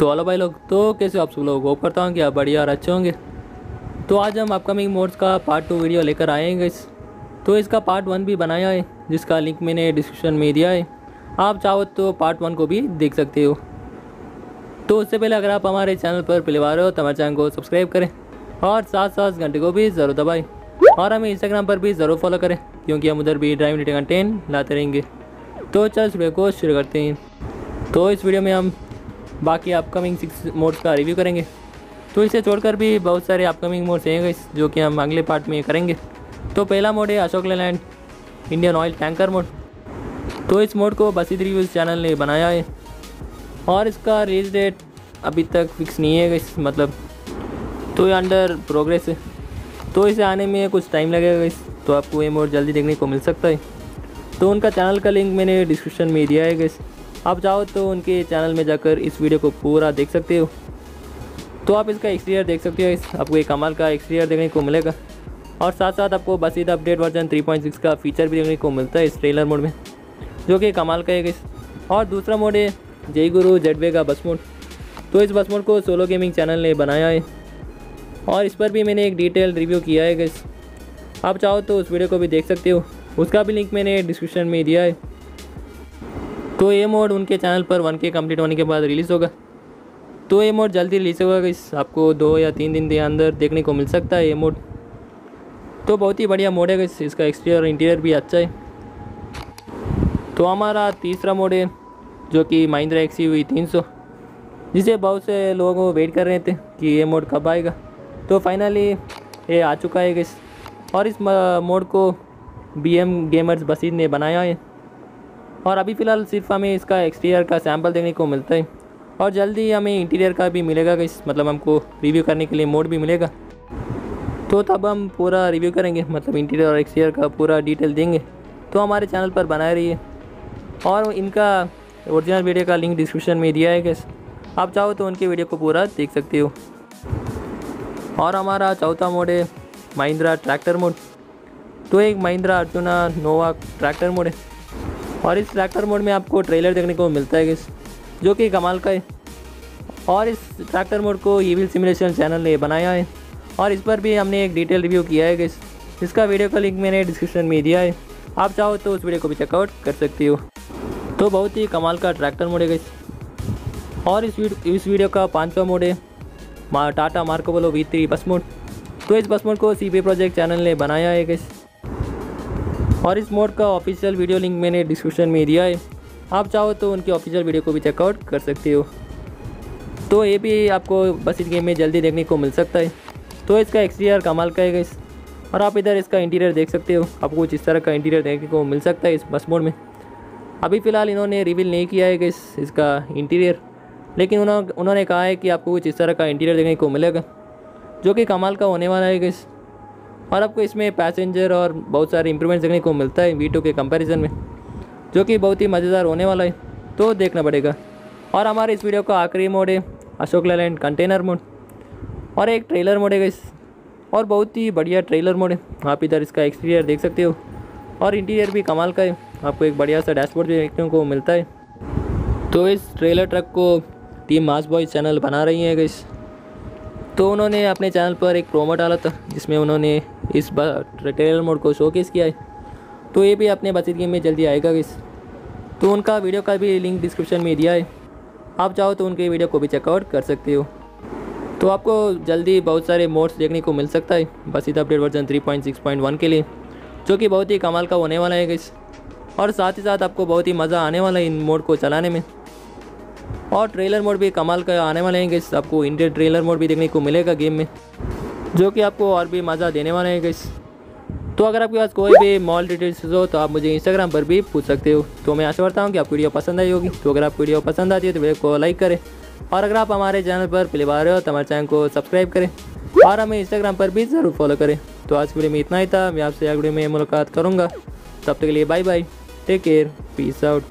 तो हेलो भाई लोग तो कैसे आप सब लोग? होप करता हूँ कि आप बढ़िया और अच्छे होंगे। तो आज हम अपकमिंग मोड्स का पार्ट टू वीडियो लेकर आए हैं इस तो इसका पार्ट वन भी बनाया है, जिसका लिंक मैंने डिस्क्रिप्शन में दिया है। आप चाहो तो पार्ट वन को भी देख सकते हो। तो उससे पहले अगर आप हमारे चैनल पर पहली बार हो तो हमारे चैनल को सब्सक्राइब करें और साथ साथ घंटे को भी ज़रूर दबाएँ। और हमें इंस्टाग्राम पर भी ज़रूर फॉलो करें, क्योंकि हम उधर भी ड्राइविंग कंटेंट लाते रहेंगे। तो चल इस वीडियो को शुरू करते हैं। तो इस वीडियो में हम बाकी अपकमिंग सिक्स मोड्स का रिव्यू करेंगे। तो इसे छोड़कर भी बहुत सारे अपकमिंग मोड्स हैं जो कि हम अगले पार्ट में करेंगे। तो पहला मोड है Ashok Leyland Indian Oil tanker mod तो इस मोड को बसीद रिव्यूज़ चैनल ने बनाया है। और इसका रिलीज़ डेट अभी तक फिक्स नहीं है guys, मतलब तो ये अंडर प्रोग्रेस है। तो इसे आने में कुछ टाइम लगेगा इस तो आपको ये मोड जल्दी देखने को मिल सकता है। तो उनका चैनल का लिंक मैंने डिस्क्रिप्शन में दिया है गैस आप चाहो तो उनके चैनल में जाकर इस वीडियो को पूरा देख सकते हो। तो आप इसका एक्सटीरियर देख सकते हो, इस आपको एक कमाल का एक्सटीरियर देखने को मिलेगा। और साथ साथ आपको बसीद अपडेट वर्जन 3.6 का फीचर भी देखने को मिलता है इस ट्रेलर मोड में, जो कि कमाल का है इस और दूसरा मोड है जय गुरु जेडवे का बस मोड तो इस बस मोड को सोलो गेमिंग चैनल ने बनाया है। और इस पर भी मैंने एक डिटेल रिव्यू किया है गैस आप चाहो तो उस वीडियो को भी देख सकते हो। उसका भी लिंक मैंने डिस्क्रिप्शन में दिया है। तो ये मोड उनके चैनल पर वन के कंप्लीट होने के बाद रिलीज़ होगा। तो ये मोड जल्दी रिलीज़ होगा, इस आपको दो या तीन दिन के अंदर देखने को मिल सकता है ये मोड तो बहुत ही बढ़िया मोड है इसका एक्सटीरियर इंटीरियर भी अच्छा है। तो हमारा तीसरा मोड है, जो कि महिंद्रा एक्सी हुई तीन सौ, जिसे बहुत से लोग वेट कर रहे थे कि ये मोड कब आएगा। तो फाइनली ये आ चुका है guys। और इस मोड को बी एम गेमर्स बसीद ने बनाया है। और अभी फ़िलहाल सिर्फ़ हमें इसका एक्सटीरियर का सैंपल देखने को मिलता है। और जल्दी हमें इंटीरियर का भी मिलेगा, इस मतलब हमको रिव्यू करने के लिए मोड भी मिलेगा। तो तब हम पूरा रिव्यू करेंगे मतलब इंटीरियर और एक्सटीरियर का पूरा डिटेल देंगे। तो हमारे चैनल पर बनाए रहिए। और इनका ओरिजिनल वीडियो का लिंक डिस्क्रिप्शन में दिया है गैस आप चाहो तो उनके वीडियो को पूरा देख सकते हो। और हमारा चौथा मोड है महिंद्रा ट्रैक्टर मोड तो एक Mahindra Arjuna Nova tractor mod है। और इस ट्रैक्टर मोड में आपको ट्रेलर देखने को मिलता है जो कि कमाल का है। और इस ट्रैक्टर मोड को ईविल सिमुलेशन चैनल ने बनाया है। और इस पर भी हमने एक डिटेल रिव्यू किया है गैस इसका वीडियो का लिंक मैंने डिस्क्रिप्शन में दिया है। आप चाहो तो उस वीडियो को भी चेकआउट कर सकते हो। तो बहुत ही कमाल का ट्रैक्टर मोड है गैस और इस वीडियो इस वीडियो का पाँचवा मोड है Tata Marcopolo V three bus mod तो इस बस मोड को सीपी प्रोजेक्ट चैनल ने बनाया है गैस और इस मोड का ऑफिशियल वीडियो लिंक मैंने डिस्क्रिप्शन में दिया है। आप चाहो तो उनकी ऑफिशियल वीडियो को भी चेकआउट कर सकते हो। तो ये भी आपको बस इस गेम में जल्दी देखने को मिल सकता है। तो इसका एक्सटीरियर कमाल का है गैस और आप इधर इसका इंटीरियर देख सकते हो। आपको कुछ इस तरह का इंटीरियर देखने को मिल सकता है इस बस मोड में। अभी फ़िलहाल इन्होंने रिवील नहीं किया है गैस इसका इंटीरियर लेकिन उन्होंने उन्होंने कहा है कि आपको कुछ इस तरह का इंटीरियर देखने को मिलेगा, जो कि कमाल का होने वाला है गैस और आपको इसमें पैसेंजर और बहुत सारे इंप्रूवमेंट्स देखने को मिलता है वी के कंपैरिजन में, जो कि बहुत ही मज़ेदार होने वाला है तो देखना पड़ेगा। और हमारे इस वीडियो का आखिरी मोड है, अशोक लैलैंड कंटेनर मोड और एक ट्रेलर मोड है इस और बहुत ही बढ़िया ट्रेलर मोड है। आप इधर इसका एक्सटीरियर देख सकते हो, और इंटीरियर भी कमाल का है। आपको एक बढ़िया सा डैशबोर्ड भी देखने को मिलता है। तो इस ट्रेलर ट्रक को टीम मास बॉयज़ चैनल बना रही है इस तो उन्होंने अपने चैनल पर एक प्रोमो डाला था, जिसमें उन्होंने इस बार ट्रेलर मोड को शोकेस किया है। तो ये भी अपने बचत गेम में जल्दी आएगा इस तो उनका वीडियो का भी लिंक डिस्क्रिप्शन में दिया है। आप चाहो तो उनके वीडियो को भी चेकआउट कर सकते हो। तो आपको जल्दी बहुत सारे मोड्स देखने को मिल सकता है, बस इधर अपडेट वर्जन 3.6.1 के लिए, जो कि बहुत ही कमाल का होने वाला है इस और साथ ही साथ आपको बहुत ही मज़ा आने वाला है इन मोड को चलाने में। और ट्रेलर मोड भी कमाल का आने वाले हैं गैस आपको इंडियन ट्रेलर मोड भी देखने को मिलेगा गेम में, जो कि आपको और भी मज़ा देने वाले हैं गैस तो अगर आपके पास कोई भी मॉल डिटेल्स हो तो आप मुझे इंस्टाग्राम पर भी पूछ सकते हो। तो मैं आशा करता हूँ कि आपको वीडियो पसंद आई होगी। तो अगर आपको वीडियो पसंद आती है तो वीडियो को लाइक करें। और अगर आप हमारे चैनल पर पहली बार हो तो हमारे चैनल को सब्सक्राइब करें। और हमें इंस्टाग्राम पर भी ज़रूर फॉलो करें। तो आज वीडियो में इतना ही था। मैं आपसे अगले वीडियो में मुलाकात करूँगा। तब तक के लिए bye bye take care peace out